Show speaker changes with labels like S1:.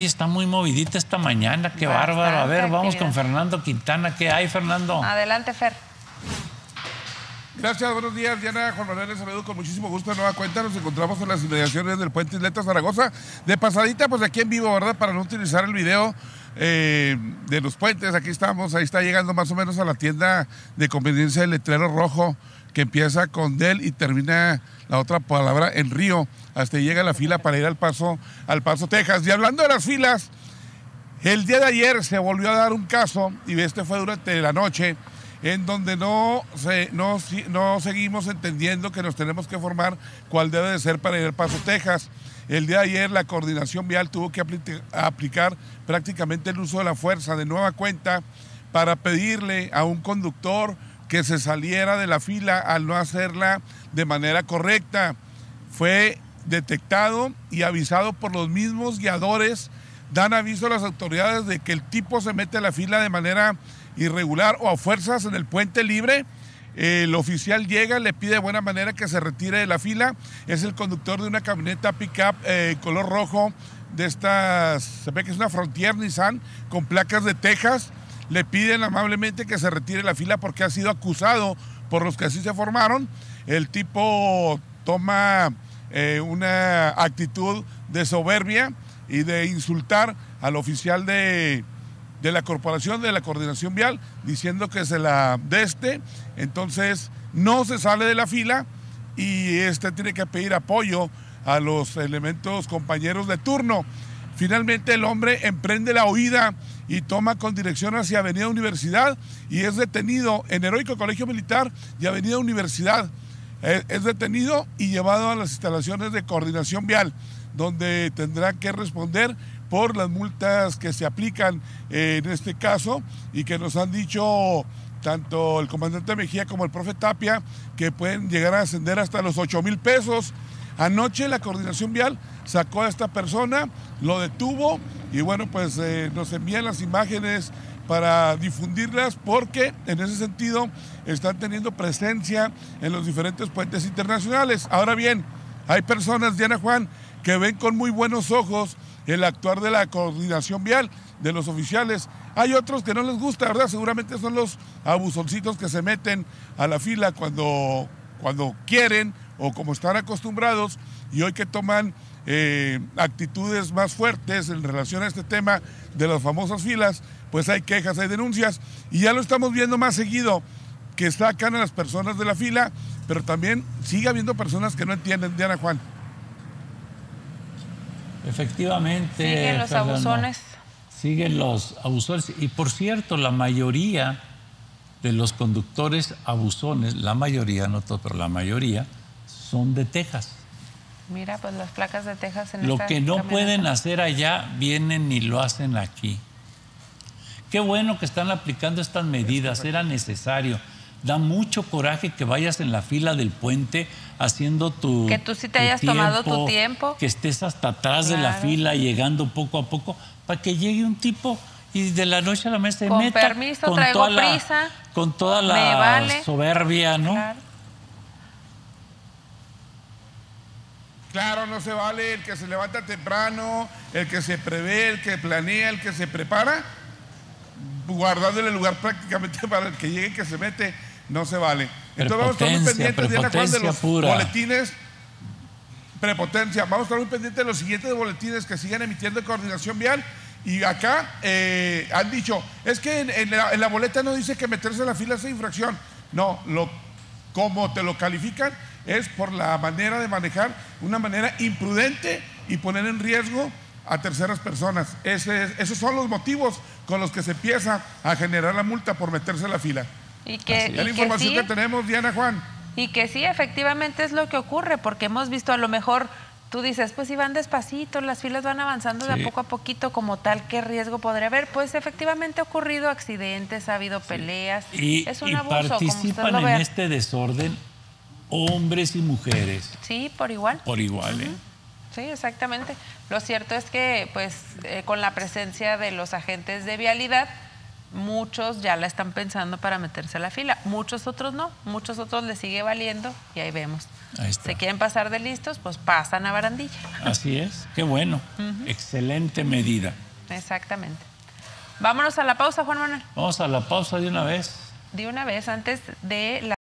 S1: Está muy movidita esta mañana, qué bárbaro. A ver, vamos con Fernando Quintana. ¿Qué hay, Fernando?
S2: Adelante, Fer.
S3: Gracias, buenos días, Diana. Juan Manuel, les saludo con muchísimo gusto de nueva cuenta. Nos encontramos en las inmediaciones del puente Isleta Zaragoza. De pasadita, pues aquí en vivo, ¿verdad? Para no utilizar el video eh, de los puentes. Aquí estamos, ahí está llegando más o menos a la tienda de conveniencia del letrero rojo que empieza con Del y termina la otra palabra en Río. Hasta llega la fila para ir al Paso, al Paso, Texas. Y hablando de las filas, el día de ayer se volvió a dar un caso, y este fue durante la noche, en donde no, no, no seguimos entendiendo que nos tenemos que formar cuál debe de ser para ir al Paso, Texas. El día de ayer la coordinación vial tuvo que aplicar prácticamente el uso de la fuerza de nueva cuenta para pedirle a un conductor que se saliera de la fila al no hacerla de manera correcta. Fue detectado y avisado por los mismos guiadores. Dan aviso a las autoridades de que el tipo se mete a la fila de manera irregular o a fuerzas en el puente libre. El oficial llega, le pide de buena manera que se retire de la fila. Es el conductor de una camioneta pickup eh, color rojo de estas, se ve que es una Frontier Nissan con placas de Texas. Le piden amablemente que se retire la fila porque ha sido acusado por los que así se formaron. El tipo toma eh, una actitud de soberbia y de insultar al oficial de, de la corporación de la coordinación vial diciendo que se la deste, entonces no se sale de la fila y este tiene que pedir apoyo a los elementos compañeros de turno. Finalmente el hombre emprende la huida y toma con dirección hacia Avenida Universidad y es detenido en Heroico Colegio Militar y Avenida Universidad. Eh, es detenido y llevado a las instalaciones de coordinación vial, donde tendrá que responder por las multas que se aplican en este caso y que nos han dicho tanto el comandante Mejía como el profe Tapia que pueden llegar a ascender hasta los 8 mil pesos. Anoche la coordinación vial sacó a esta persona, lo detuvo y bueno, pues eh, nos envían las imágenes para difundirlas porque en ese sentido están teniendo presencia en los diferentes puentes internacionales. Ahora bien, hay personas, Diana Juan, que ven con muy buenos ojos el actuar de la coordinación vial, de los oficiales. Hay otros que no les gusta, ¿verdad? Seguramente son los abusoncitos que se meten a la fila cuando, cuando quieren o como están acostumbrados y hoy que toman eh, actitudes más fuertes en relación a este tema de las famosas filas, pues hay quejas, hay denuncias y ya lo estamos viendo más seguido que sacan a las personas de la fila, pero también sigue habiendo personas que no entienden, Diana Juan.
S1: Efectivamente.
S2: Siguen los abusones.
S1: Siguen los abusones. Y por cierto, la mayoría de los conductores abusones, la mayoría, no todo, pero la mayoría, son de Texas.
S2: Mira, pues las placas de Texas en
S1: Lo que no pueden hacer allá, vienen y lo hacen aquí. Qué bueno que están aplicando estas medidas, era necesario. Da mucho coraje que vayas en la fila del puente haciendo tu.
S2: Que tú sí te hayas tomado tu tiempo.
S1: Que estés hasta atrás de la fila, llegando poco a poco, para que llegue un tipo y de la noche a la mesa se
S2: con
S1: meta.
S2: Permiso, con traigo
S1: toda
S2: prisa.
S1: La, con toda la soberbia, ¿no?
S2: Claro.
S3: Claro, no se vale el que se levanta temprano, el que se prevé, el que planea, el que se prepara, guardándole el lugar prácticamente para el que llegue que se mete, no se vale. Entonces vamos a estar muy pendientes de, los boletines. Prepotencia. Vamos a estar muy pendientes de los siguientes boletines que sigan emitiendo coordinación vial. Y acá eh, han dicho, es que en, la, boleta no dice que meterse en la fila es infracción. No, lo, como te lo califican es por la manera de manejar, una manera imprudente y poner en riesgo a terceras personas. esos son los motivos con los que se empieza a generar la multa por meterse en la fila.
S2: Y que,
S3: la información que tenemos, Diana Juan.
S2: Y que sí, efectivamente es lo que ocurre, porque hemos visto a lo mejor, tú dices, pues si van despacito, las filas van avanzando de a poco a poquito como tal, ¿qué riesgo podría haber? Pues efectivamente ha ocurrido accidentes, ha habido peleas,
S1: y,
S2: es un
S1: y
S2: abuso.
S1: participan en este desorden hombres y mujeres.
S2: Sí, por igual.
S1: Por igual, ¿eh?
S2: Sí, exactamente. Lo cierto es que, pues, eh, con la presencia de los agentes de vialidad, muchos ya la están pensando para meterse a la fila, muchos otros no, muchos otros les sigue valiendo y ahí vemos.
S1: Ahí está.
S2: Se quieren pasar de listos, pues pasan a barandilla.
S1: Así es, qué bueno. Excelente medida.
S2: Exactamente. Vámonos a la pausa, Juan Manuel.
S1: Vamos a la pausa de una vez.
S2: De una vez, antes de la